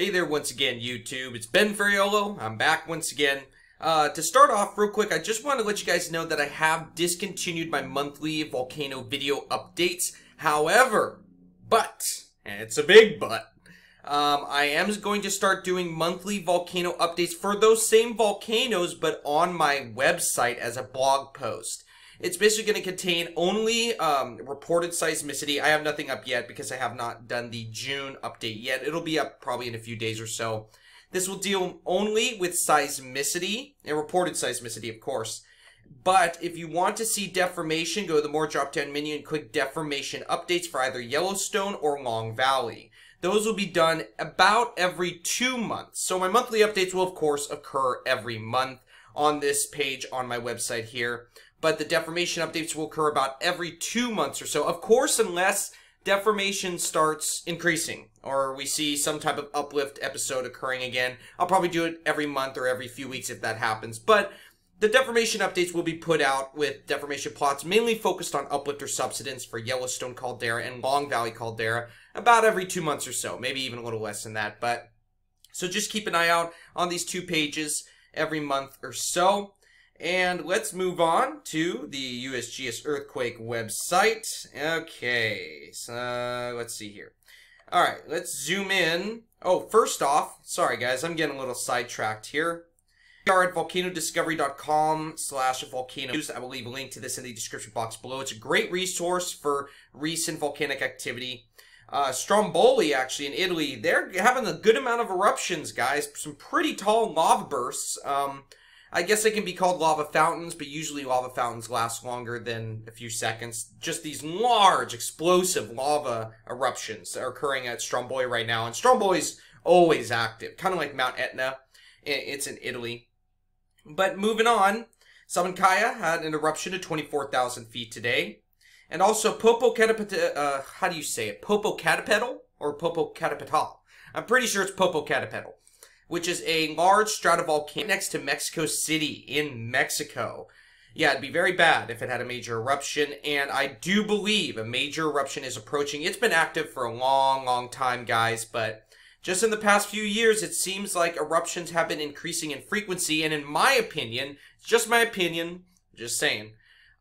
Hey there once again, YouTube. It's Ben Ferraiuolo. I'm back once again. Uh, to start off real quick, I just want to let you guys know that I have discontinued my monthly volcano video updates. However, but, and it's a big but, um, I am going to start doing monthly volcano updates for those same volcanoes, but on my website as a blog post. It's basically going to contain only um, reported seismicity. I have nothing up yet because I have not done the June update yet. It'll be up probably in a few days or so. This will deal only with seismicity and reported seismicity, of course. But if you want to see deformation, go to the more drop-down menu and click deformation updates for either Yellowstone or Long Valley. Those will be done about every two months. So my monthly updates will, of course, occur every month on this page on my website here but the deformation updates will occur about every two months or so. Of course, unless deformation starts increasing or we see some type of uplift episode occurring again. I'll probably do it every month or every few weeks if that happens. But the deformation updates will be put out with deformation plots mainly focused on uplift or subsidence for Yellowstone caldera and Long Valley caldera about every two months or so, maybe even a little less than that. But so just keep an eye out on these two pages every month or so. And let's move on to the USGS Earthquake website. Okay, so let's see here. All right, let's zoom in. Oh, first off, sorry guys, I'm getting a little sidetracked here. We are at volcanodiscovery.com slash volcano news. I will leave a link to this in the description box below. It's a great resource for recent volcanic activity. Uh, Stromboli, actually, in Italy, they're having a good amount of eruptions, guys. Some pretty tall lava bursts. Um, I guess they can be called lava fountains, but usually lava fountains last longer than a few seconds. Just these large, explosive lava eruptions are occurring at Stromboli right now. And Stromboli's always active, kind of like Mount Etna. It's in Italy. But moving on, Sabancaya had an eruption at 24,000 feet today. And also Popocatépetl, uh, how do you say it? Popocatépetl or Popocatépetl? I'm pretty sure it's Popocatépetl which is a large stratovolcano next to Mexico City in Mexico. Yeah, it'd be very bad if it had a major eruption, and I do believe a major eruption is approaching. It's been active for a long, long time, guys, but just in the past few years, it seems like eruptions have been increasing in frequency, and in my opinion, just my opinion, just saying,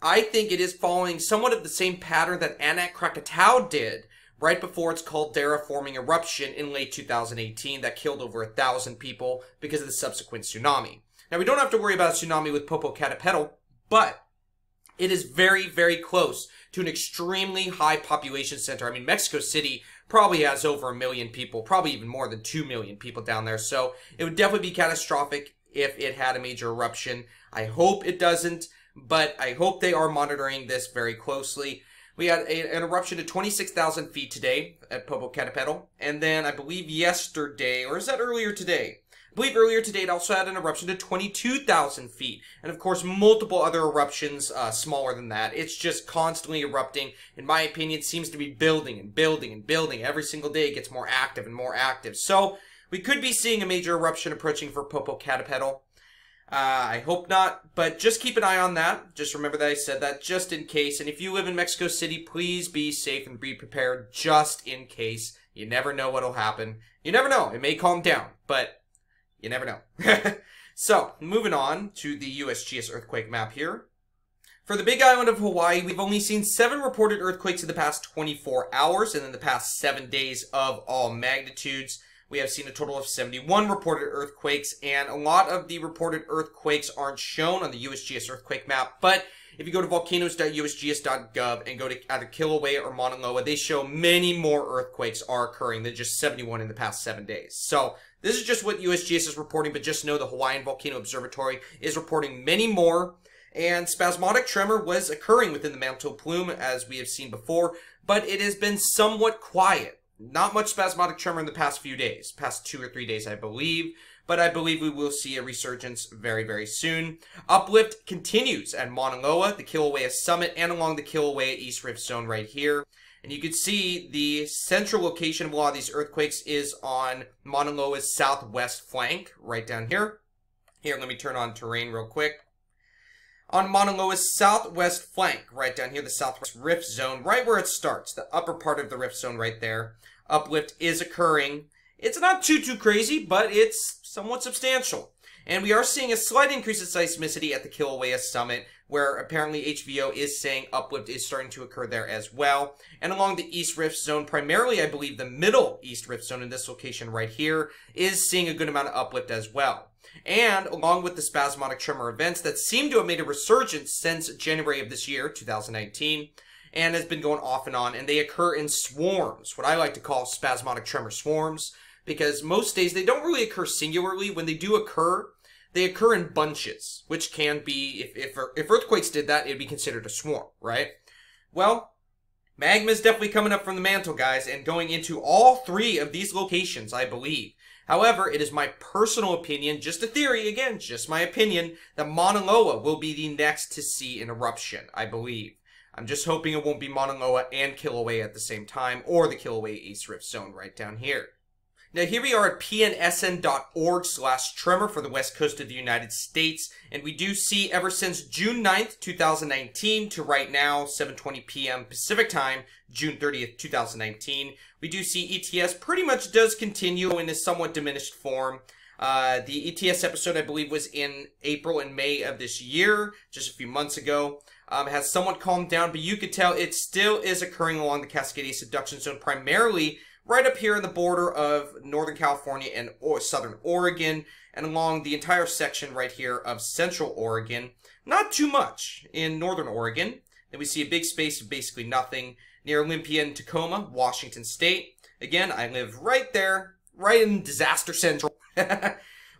I think it is following somewhat of the same pattern that Anak Krakatau did right before its caldera forming eruption in late 2018 that killed over a thousand people because of the subsequent tsunami. Now, we don't have to worry about a tsunami with Popocatépetl, but it is very, very close to an extremely high population center. I mean, Mexico City probably has over a million people, probably even more than 2 million people down there. So it would definitely be catastrophic if it had a major eruption. I hope it doesn't, but I hope they are monitoring this very closely. We had a, an eruption at 26,000 feet today at Popocatépetl. And then I believe yesterday, or is that earlier today? I believe earlier today it also had an eruption to 22,000 feet. And of course, multiple other eruptions uh, smaller than that. It's just constantly erupting. In my opinion, seems to be building and building and building. Every single day it gets more active and more active. So, we could be seeing a major eruption approaching for Popocatépetl. Uh, I hope not, but just keep an eye on that. Just remember that I said that just in case. And if you live in Mexico City, please be safe and be prepared just in case. You never know what'll happen. You never know. It may calm down, but you never know. so, moving on to the USGS earthquake map here. For the big island of Hawaii, we've only seen seven reported earthquakes in the past 24 hours and in the past seven days of all magnitudes. We have seen a total of 71 reported earthquakes, and a lot of the reported earthquakes aren't shown on the USGS earthquake map, but if you go to volcanoes.usgs.gov and go to either Kilauea or Mauna Loa, they show many more earthquakes are occurring than just 71 in the past seven days. So this is just what USGS is reporting, but just know the Hawaiian Volcano Observatory is reporting many more. And spasmodic tremor was occurring within the mantle plume, as we have seen before, but it has been somewhat quiet. Not much spasmodic tremor in the past few days, past two or three days, I believe. But I believe we will see a resurgence very, very soon. Uplift continues at Mauna Loa, the Kilauea summit, and along the Kilauea East Rift Zone right here. And you can see the central location of a lot of these earthquakes is on Mauna Loa's southwest flank, right down here. Here, let me turn on terrain real quick on Mauna Loa's southwest flank, right down here, the southwest rift zone, right where it starts, the upper part of the rift zone right there. Uplift is occurring It's not too, too crazy, but it's somewhat substantial. And we are seeing a slight increase in seismicity at the Kilauea summit, where apparently HVO is saying uplift is starting to occur there as well. And along the East Rift zone, primarily I believe the middle East Rift zone in this location right here, is seeing a good amount of uplift as well. And along with the spasmodic tremor events that seem to have made a resurgence since January of this year, 2019, and has been going off and on, and they occur in swarms, what I like to call spasmodic tremor swarms because most days they don't really occur singularly. When they do occur, they occur in bunches, which can be, if, if, if earthquakes did that, it'd be considered a swarm, right? Well, magma is definitely coming up from the mantle, guys, and going into all three of these locations, I believe. However, it is my personal opinion, just a theory, again, just my opinion, that Mauna Loa will be the next to see an eruption, I believe. I'm just hoping it won't be Mauna Loa and Kilauea at the same time, or the Kilauea East Rift Zone right down here. Now here we are at pnsn.org slash tremor for the west coast of the United States, and we do see ever since June 9th, 2019 to right now, 7.20 p.m. Pacific time, June 30th, 2019, we do see ETS pretty much does continue in a somewhat diminished form. Uh, the ETS episode, I believe, was in April and May of this year, just a few months ago. Um, has somewhat calmed down, but you could tell it still is occurring along the Cascadia subduction zone, primarily right up here in the border of Northern California and Southern Oregon, and along the entire section right here of Central Oregon. Not too much in Northern Oregon. Then we see a big space of basically nothing near Olympia and Tacoma, Washington State. Again, I live right there, right in disaster central.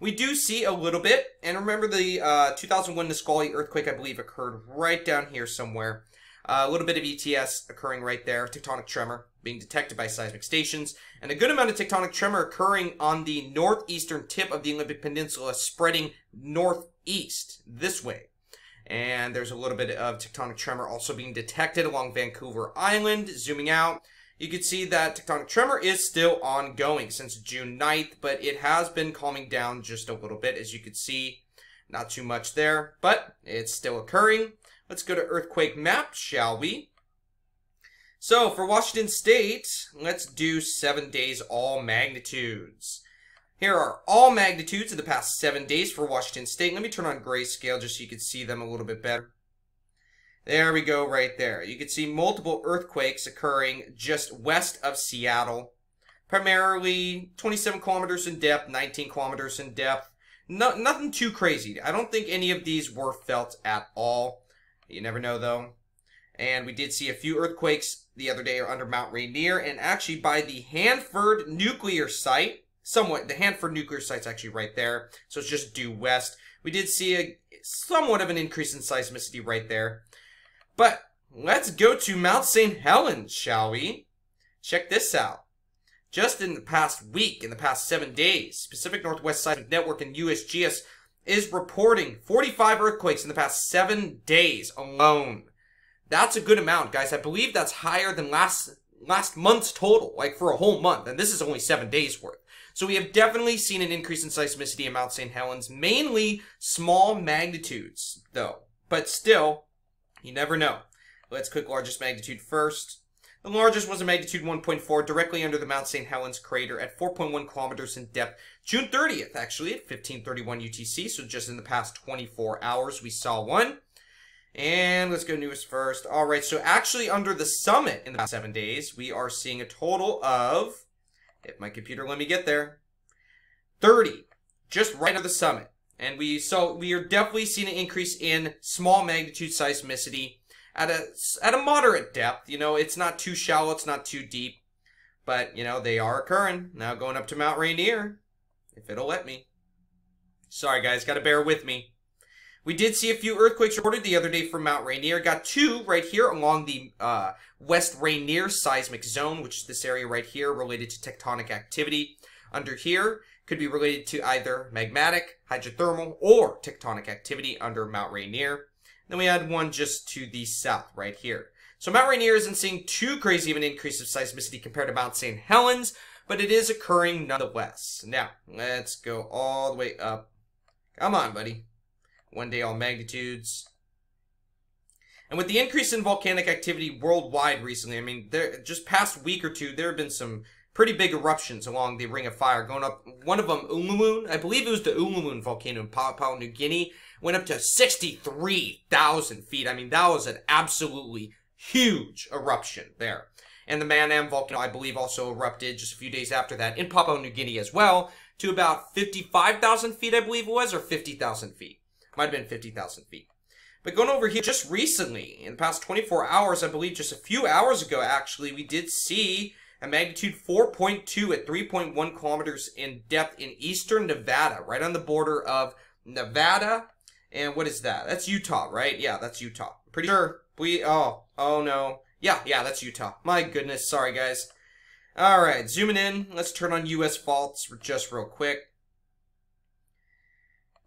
we do see a little bit, and remember the uh, 2001 Nisqually earthquake, I believe, occurred right down here somewhere. Uh, a little bit of ETS occurring right there, tectonic tremor being detected by seismic stations, and a good amount of tectonic tremor occurring on the northeastern tip of the Olympic Peninsula, spreading northeast this way. And there's a little bit of tectonic tremor also being detected along Vancouver Island. Zooming out, you can see that tectonic tremor is still ongoing since June 9th, but it has been calming down just a little bit, as you can see. Not too much there, but it's still occurring. Let's go to earthquake map, shall we? So for Washington State, let's do seven days all magnitudes. Here are all magnitudes of the past seven days for Washington State. Let me turn on grayscale just so you can see them a little bit better. There we go right there. You can see multiple earthquakes occurring just west of Seattle. Primarily 27 kilometers in depth, 19 kilometers in depth. No, nothing too crazy. I don't think any of these were felt at all. You never know though. And we did see a few earthquakes the other day under Mount Rainier and actually by the Hanford nuclear site. Somewhat, the Hanford nuclear site's actually right there. So it's just due west. We did see a somewhat of an increase in seismicity right there. But let's go to Mount St. Helens, shall we? Check this out. Just in the past week, in the past seven days, Pacific Northwest Seismic Network and USGS is reporting 45 earthquakes in the past seven days alone. That's a good amount, guys. I believe that's higher than last last month's total, like for a whole month, and this is only seven days worth. So we have definitely seen an increase in seismicity in Mount St. Helens, mainly small magnitudes, though. But still, you never know. Let's click largest magnitude first. The largest was a magnitude 1.4 directly under the Mount St. Helens crater at 4.1 kilometers in depth. June 30th, actually, at 1531 UTC, so just in the past 24 hours, we saw one. And let's go newest first. All right, so actually under the summit in the past seven days, we are seeing a total of, if my computer let me get there, 30, just right under the summit. And we so we are definitely seeing an increase in small magnitude seismicity at a at a moderate depth. You know, it's not too shallow, it's not too deep, but you know they are occurring. Now going up to Mount Rainier, if it'll let me. Sorry guys, got to bear with me. We did see a few earthquakes reported the other day from Mount Rainier. Got two right here along the uh, West Rainier seismic zone, which is this area right here related to tectonic activity. Under here could be related to either magmatic, hydrothermal, or tectonic activity under Mount Rainier. Then we had one just to the south right here. So Mount Rainier isn't seeing too crazy of an increase of seismicity compared to Mount St. Helens, but it is occurring nonetheless. Now, let's go all the way up. Come on, buddy one day all magnitudes. And with the increase in volcanic activity worldwide recently, I mean, there just past week or two, there have been some pretty big eruptions along the Ring of Fire, going up. One of them, Ulawun, I believe it was the Ulawun volcano in Papua New Guinea, went up to 63,000 feet. I mean, that was an absolutely huge eruption there. And the Manam volcano, I believe, also erupted just a few days after that in Papua New Guinea as well, to about 55,000 feet, I believe it was, or 50,000 feet. Might have been 50,000 feet. But going over here just recently, in the past 24 hours, I believe just a few hours ago, actually, we did see a magnitude 4.2 at 3.1 kilometers in depth in eastern Nevada, right on the border of Nevada. And what is that? That's Utah, right? Yeah, that's Utah. Pretty sure we, oh, oh no. Yeah, yeah, that's Utah. My goodness, sorry guys. Alright, zooming in. Let's turn on US faults just real quick.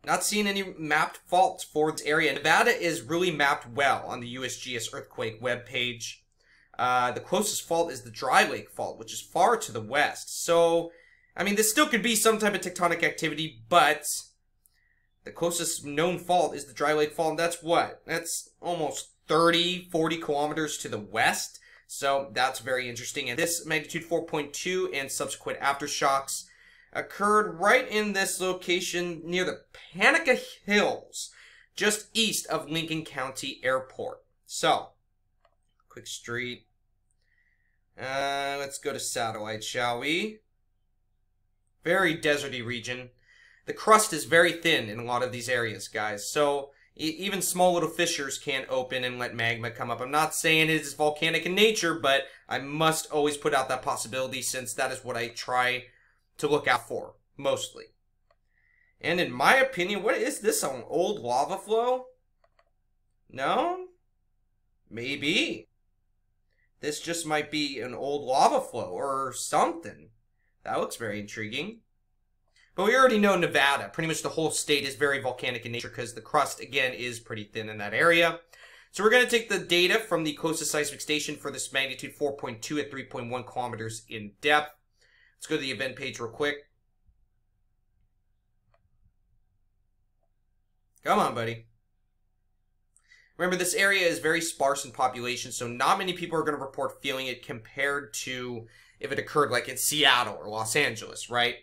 Not seeing any mapped faults for this area. Nevada is really mapped well on the USGS earthquake webpage. Uh, the closest fault is the Dry Lake Fault, which is far to the west. So, I mean, this still could be some type of tectonic activity, but the closest known fault is the Dry Lake Fault, and that's what? That's almost 30, 40 kilometers to the west. So that's very interesting. And this magnitude 4.2 and subsequent aftershocks occurred right in this location near the Panica Hills, just east of Lincoln County Airport. So, quick street. Uh, let's go to satellite, shall we? Very deserty region. The crust is very thin in a lot of these areas, guys. So, even small little fissures can't open and let magma come up. I'm not saying it is volcanic in nature, but I must always put out that possibility since that is what I try to look out for, mostly. And in my opinion, what is this, an old lava flow? No? Maybe. This just might be an old lava flow or something. That looks very intriguing. But we already know Nevada, pretty much the whole state is very volcanic in nature because the crust, again, is pretty thin in that area. So we're going to take the data from the closest seismic station for this magnitude 4.2 at 3.1 kilometers in depth. Let's go to the event page real quick. Come on, buddy. Remember, this area is very sparse in population, so not many people are going to report feeling it compared to if it occurred like in Seattle or Los Angeles, right?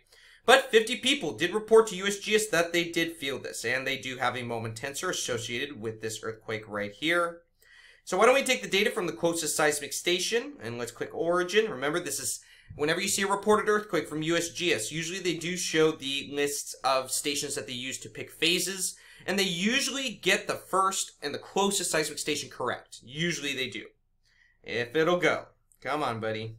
But 50 people did report to USGS that they did feel this, and they do have a moment tensor associated with this earthquake right here. So why don't we take the data from the closest seismic station, and let's click origin. Remember, this is whenever you see a reported earthquake from USGS, usually they do show the lists of stations that they use to pick phases, and they usually get the first and the closest seismic station correct. Usually they do. If it'll go. Come on, buddy.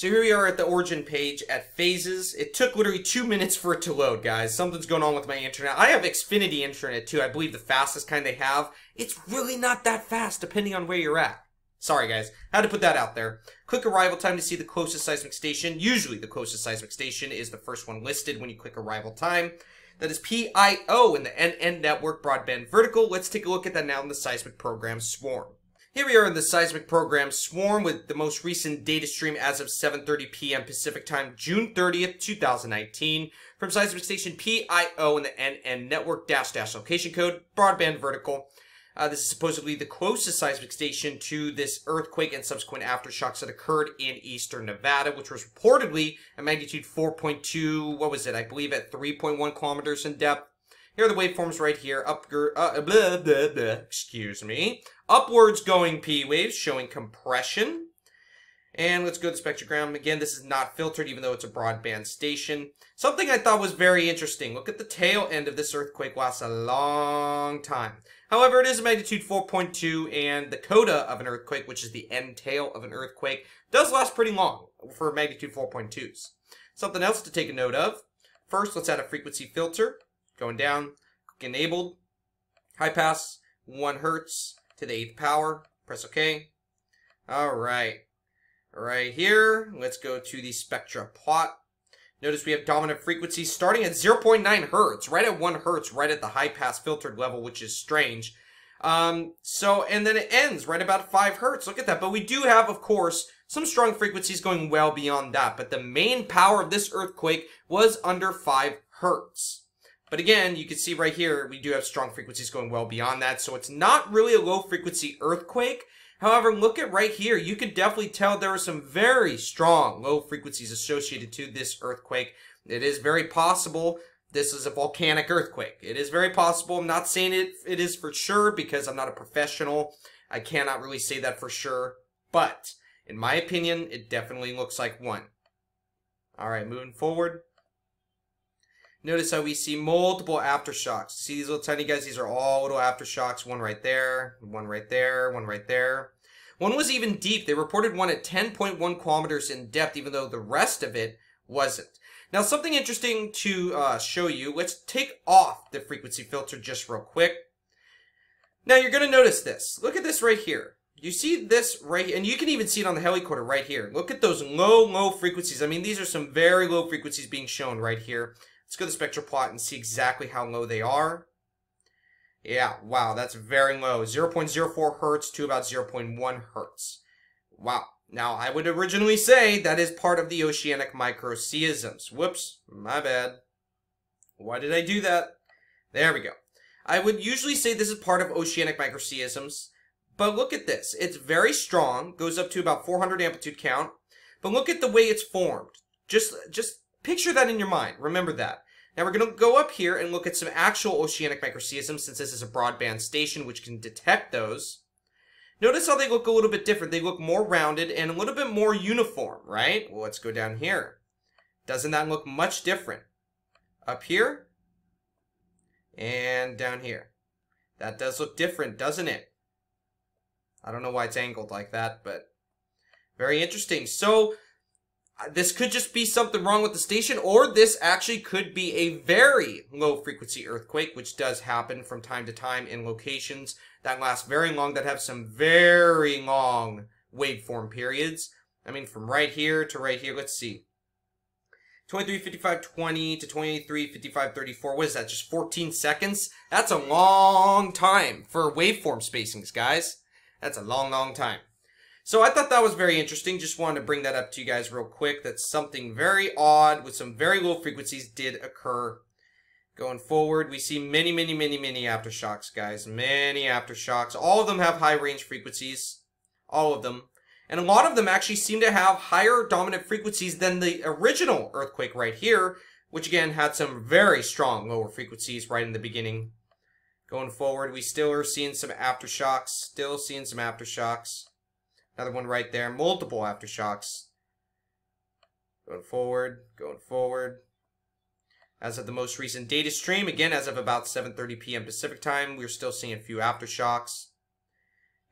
So here we are at the origin page at phases. It took literally two minutes for it to load, guys. Something's going on with my internet. I have Xfinity internet too. I believe the fastest kind they have. It's really not that fast depending on where you're at. Sorry guys, had to put that out there. Click arrival time to see the closest seismic station. Usually the closest seismic station is the first one listed when you click arrival time. That is PIO in the NN network broadband vertical. Let's take a look at that now in the seismic program Swarm. Here we are in the seismic program Swarm with the most recent data stream as of 7.30 p.m. Pacific Time, June 30th, 2019, from seismic station PIO in the NN network dash dash location code, broadband vertical. Uh, this is supposedly the closest seismic station to this earthquake and subsequent aftershocks that occurred in eastern Nevada, which was reportedly a magnitude 4.2, what was it, I believe at 3.1 kilometers in depth. Here are the waveforms right here. Up, uh, blah, blah, blah, excuse me. Upwards going P waves showing compression. And let's go to the spectrogram. Again, this is not filtered, even though it's a broadband station. Something I thought was very interesting. Look at the tail end of this earthquake lasts a long time. However, it is a magnitude 4.2, and the coda of an earthquake, which is the end tail of an earthquake, does last pretty long for magnitude 4.2s. Something else to take a note of. First, let's add a frequency filter. Going down, enabled, high pass, 1 hertz to the 8th power. Press OK. Alright. Right here, let's go to the spectra plot. Notice we have dominant frequencies starting at 0.9 hertz, right at 1 hertz, right at the high pass filtered level, which is strange. Um, so, and then it ends right about 5 hertz. Look at that. But we do have, of course, some strong frequencies going well beyond that. But the main power of this earthquake was under 5 hertz. But again, you can see right here, we do have strong frequencies going well beyond that. So it's not really a low frequency earthquake. However, look at right here. You can definitely tell there are some very strong low frequencies associated to this earthquake. It is very possible this is a volcanic earthquake. It is very possible. I'm not saying it, it is for sure because I'm not a professional. I cannot really say that for sure. But, in my opinion, it definitely looks like one. Alright, moving forward. Notice how we see multiple aftershocks. See these little tiny guys? These are all little aftershocks. One right there, one right there, one right there. One was even deep. They reported one at 10.1 kilometers in depth, even though the rest of it wasn't. Now, something interesting to uh, show you. Let's take off the frequency filter just real quick. Now, you're going to notice this. Look at this right here. You see this right and you can even see it on the helicorder right here. Look at those low, low frequencies. I mean, these are some very low frequencies being shown right here. Let's go to the spectral plot and see exactly how low they are. Yeah, wow, that's very low. 0.04 hertz to about 0.1 hertz. Wow. Now, I would originally say that is part of the oceanic microseisms. Whoops, my bad. Why did I do that? There we go. I would usually say this is part of oceanic microseisms, but look at this. It's very strong, goes up to about 400 amplitude count, but look at the way it's formed. Just, just picture that in your mind. Remember that. Now we're going to go up here and look at some actual oceanic microseisms since this is a broadband station which can detect those. Notice how they look a little bit different. They look more rounded and a little bit more uniform, right? Well, let's go down here. Doesn't that look much different? Up here and down here. That does look different, doesn't it? I don't know why it's angled like that, but very interesting. So Uh, this could just be something wrong with the station, or this actually could be a very low frequency earthquake, which does happen from time to time in locations that last very long, that have some very long waveform periods. I mean, from right here to right here, let's see. 23, 55, 20 to 23, 55, 34. What is that? Just 14 seconds? That's a long time for waveform spacings, guys. That's a long, long time. So I thought that was very interesting. Just wanted to bring that up to you guys real quick. That something very odd with some very low frequencies did occur. Going forward, we see many, many, many, many aftershocks, guys. Many aftershocks. All of them have high range frequencies. All of them. And a lot of them actually seem to have higher dominant frequencies than the original earthquake right here, which again had some very strong lower frequencies right in the beginning. Going forward, we still are seeing some aftershocks. Still seeing some aftershocks. Another one right there. Multiple aftershocks. Going forward, going forward. As of the most recent data stream, again, as of about 7.30 p.m. Pacific time, we're still seeing a few aftershocks.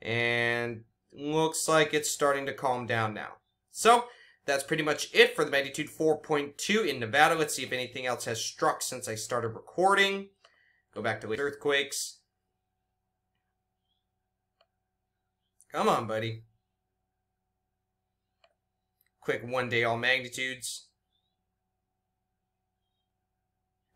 And looks like it's starting to calm down now. So, that's pretty much it for the magnitude 4.2 in Nevada. Let's see if anything else has struck since I started recording. Go back to earthquakes. Come on, buddy quick one day all magnitudes.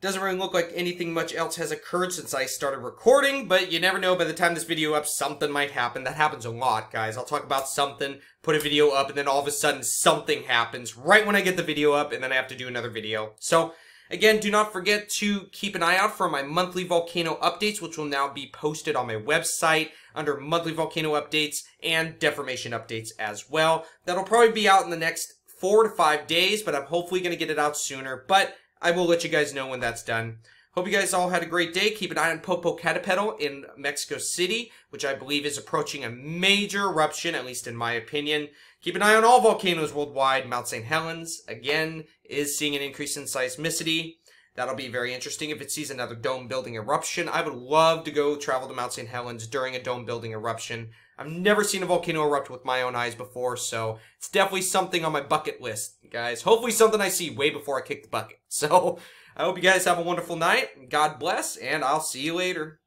Doesn't really look like anything much else has occurred since I started recording, but you never know by the time this video up, something might happen. That happens a lot, guys. I'll talk about something, put a video up, and then all of a sudden something happens right when I get the video up, and then I have to do another video. So, Again, do not forget to keep an eye out for my monthly volcano updates, which will now be posted on my website under monthly volcano updates and deformation updates as well. That'll probably be out in the next four to five days, but I'm hopefully going to get it out sooner. But I will let you guys know when that's done. Hope you guys all had a great day. Keep an eye on Popocatépetl in Mexico City, which I believe is approaching a major eruption, at least in my opinion. Keep an eye on all volcanoes worldwide. Mount St. Helens, again, is seeing an increase in seismicity. That'll be very interesting if it sees another dome building eruption. I would love to go travel to Mount St. Helens during a dome building eruption. I've never seen a volcano erupt with my own eyes before, so it's definitely something on my bucket list, guys. Hopefully something I see way before I kick the bucket. So, I hope you guys have a wonderful night. God bless, and I'll see you later.